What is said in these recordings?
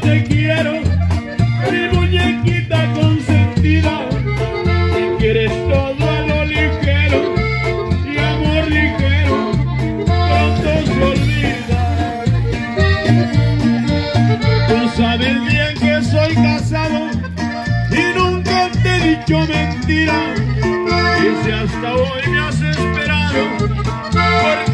te quiero, mi muñequita consentida. Si quieres todo a lo ligero y amor ligero, pronto se olvida. Tú sabes bien que soy casado y nunca te he dicho mentira. Y si hasta hoy me has esperado, porque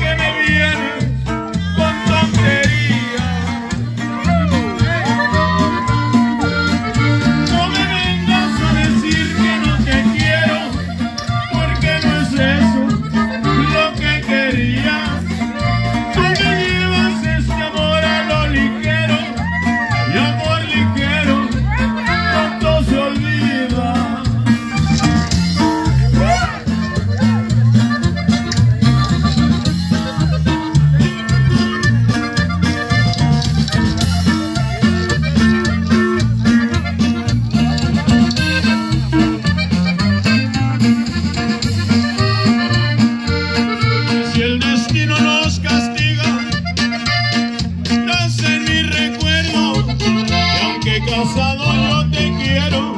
Rosado yo te quiero,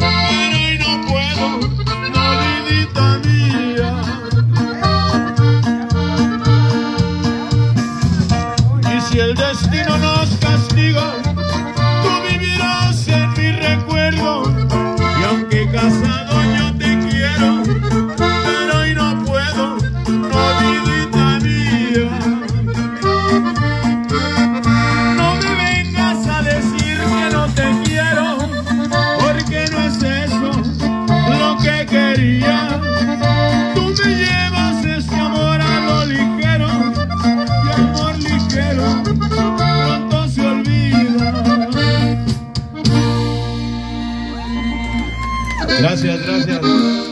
pero y no puedo, moridita mía. Y si el destino nos castiga, Gracias, gracias.